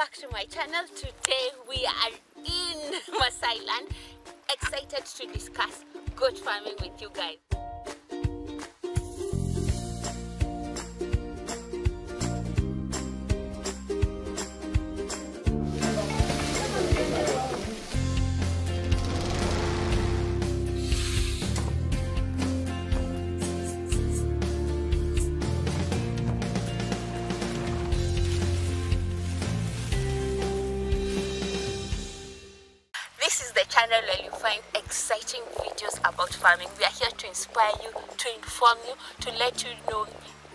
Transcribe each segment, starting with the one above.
back to my channel. Today we are in Masai land. Excited to discuss goat farming with you guys. The channel where you find exciting videos about farming. We are here to inspire you, to inform you, to let you know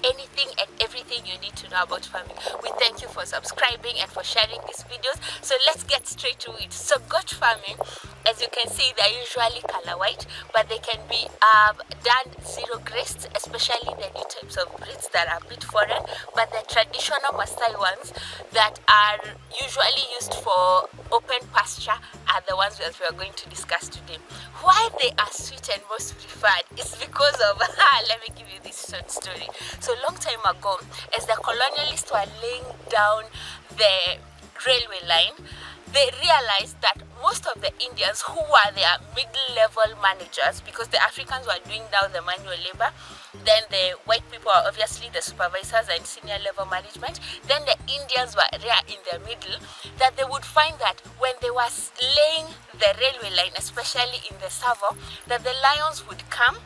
anything and everything you need to know about farming. We thank you for subscribing and for sharing these videos. So let's get straight to it. So goat farming, as you can see, they're usually color white, but they can be um, done zero grazed, especially the new types of breeds that are a bit foreign. But the traditional Maasai ones that are usually used for open pasture are the ones that we are going to discuss today. Why they are sweet and most preferred is because of, let me give you this short story. So long time ago, as the colonialists were laying down the railway line, they realized that most of the Indians who were their middle-level managers, because the Africans were doing now the manual labor, then the white people are obviously the supervisors and senior level management, then the Indians were there in the middle, that they would find that when they were laying the railway line, especially in the Tsavo, that the lions would come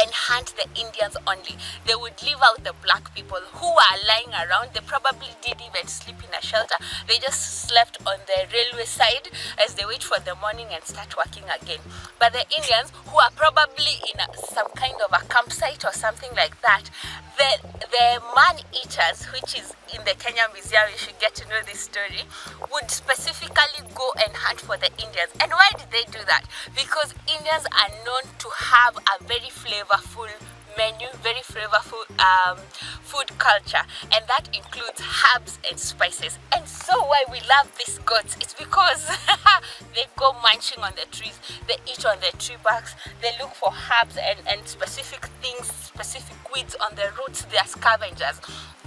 and hunt the Indians only. They would leave out the black people who were lying around. They probably didn't even sleep in a shelter. They just slept on the railway side as they wait for the morning and start working again. But the Indians, who are probably in a, some kind of a campsite or something like that, the, the man-eaters, which is in the Kenya Museum, you should get to know this story, would specifically go and for the Indians. And why did they do that? Because Indians are known to have a very flavorful menu, very flavorful um, food culture, and that includes herbs and spices. And so, why we love these goats, it's because they go munching on the trees, they eat on the tree barks, they look for herbs and, and specific things, specific weeds on the roots, they are scavengers.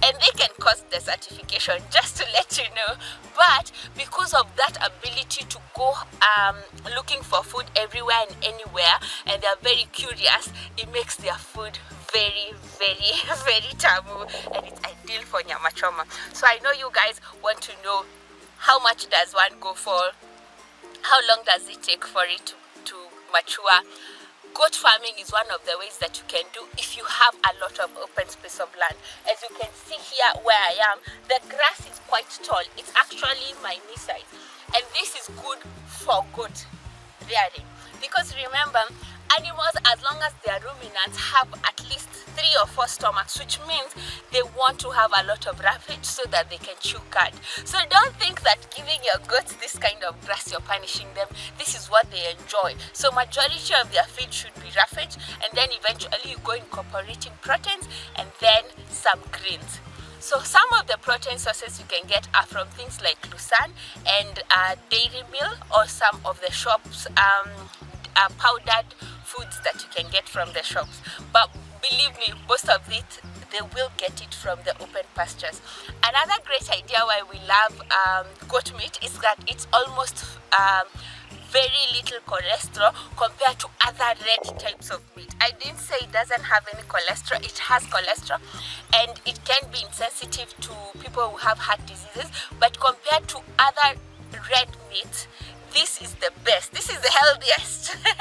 And they can cause desertification, just to let you know. But because of that ability to go um, looking for food everywhere and anywhere, and they are very curious, it makes their food very very very taboo and it's ideal for nyama choma so i know you guys want to know how much does one go for? How long does it take for it to, to mature? Goat farming is one of the ways that you can do if you have a lot of open space of land. As you can see here where i am the grass is quite tall. It's actually my knee size and this is good for goat rearing. Because remember animals as long as they are ruminants have at least three or four stomachs which means they want to have a lot of roughage so that they can chew cud. So don't think that giving your goats this kind of grass you're punishing them. This is what they enjoy. So majority of their feed should be roughage and then eventually you go incorporating proteins and then some greens. So some of the protein sources you can get are from things like Lucerne and uh, dairy meal or some of the shops um, uh, powdered foods that you can get from the shops. But believe me, most of it they will get it from the open pastures. Another great idea why we love um, goat meat is that it's almost um, very little cholesterol compared to other red types of meat. I didn't say it doesn't have any cholesterol, it has cholesterol and it can be insensitive to people who have heart diseases, but compared to other red meat, this is the best this is the healthiest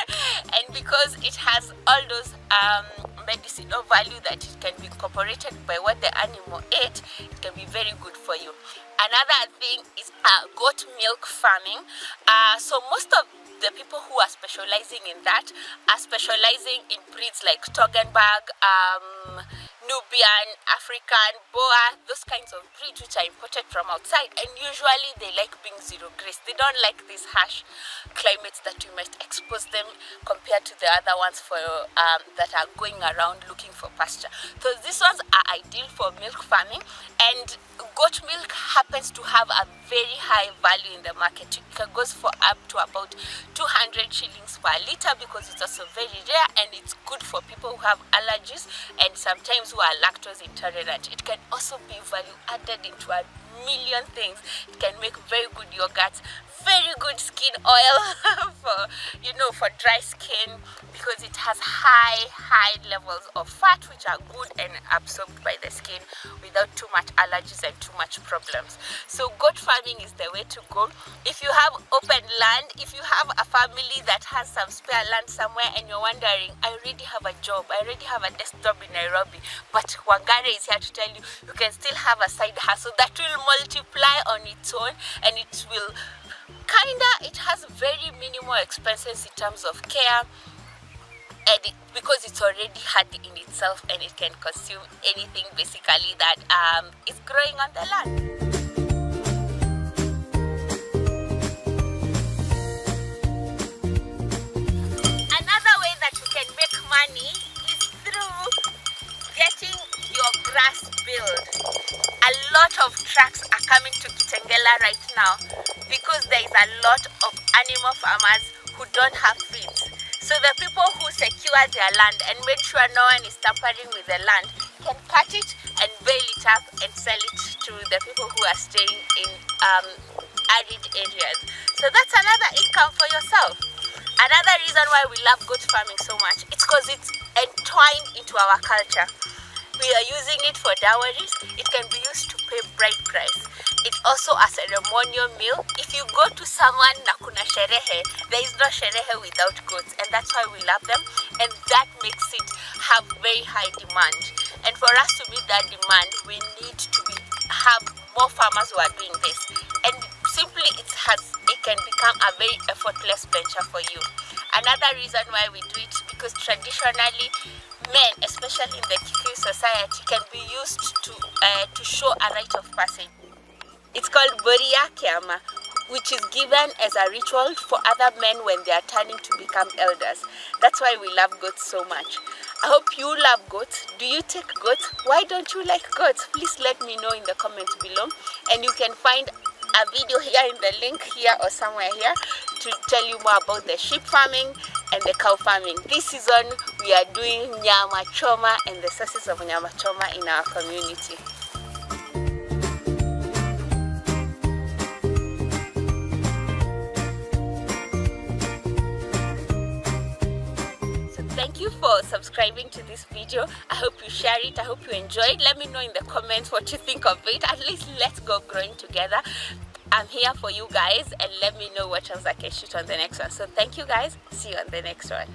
because it has all those um, medicinal value that it can be incorporated by what the animal ate. It can be very good for you another thing is uh, goat milk farming uh, so most of the people who are specializing in that are specializing in breeds like Toggenburg, um, Nubian, African, Boer, those kinds of breeds which are imported from outside and usually they like being zero grazed. They don't like these harsh climates that we might expose them compared to the other ones for um, that are going around looking for pasture. So these ones are ideal for milk farming and goat milk happens to have a very high value in the market. It goes for up to about 200 shillings per liter because it's also very rare and it's good for people who have allergies and sometimes who are lactose intolerant. It can also be value added into a million things it can make very good yogurt very good skin oil for you know for dry skin because it has high high levels of fat which are good and absorbed by the skin without too much allergies and too much problems. So goat farming is the way to go. If you have open land if you have a family that has some spare land somewhere and you're wondering i already have a job i already have a desk job in nairobi but wangare is here to tell you you can still have a side hustle that will multiply on its own and it will kinda it has very minimal expenses in terms of care and it, because it's already hard in itself and it can consume anything basically that um, is growing on the land. Another way that you can make money is through getting your grass built. A lot of trucks are coming to Kitengela right now because there is a lot of animal farmers who don't have feeds. So the people who secure their land and make sure no one is tampering with the land can cut it and bale it up and sell it to the people who are staying in um, arid areas. So that's another income for yourself. Another reason why we love goat farming so much, it's because it's entwined into our culture. We are using it for dowries. It can be used to pay bride price. It's also a ceremonial meal. If you go to someone na kuna sherehe, there is no sherehe without goats, and that's why we love them, and that makes it have very high demand. And for us to meet that demand, we need to be have more farmers who are doing this, and simply it has it can become a very effortless venture for you. Another reason why we do it because traditionally men, especially in the Kikuyu society, can be used to uh, to show a rite of passage. It's called Boria Kiama, which is given as a ritual for other men when they are turning to become elders. That's why we love goats so much. I hope you love goats. Do you take goats? Why don't you like goats? Please let me know in the comments below. And you can find a video here in the link here or somewhere here to tell you more about the sheep farming and the cow farming. This season we are doing nyama choma and the sources of nyama choma in our community. Thank you for subscribing to this video. I hope you share it. I hope you enjoy it. Let me know in the comments what you think of it. At least let's go growing together. I'm here for you guys and let me know what else I can shoot on the next one. So thank you guys. See you on the next one.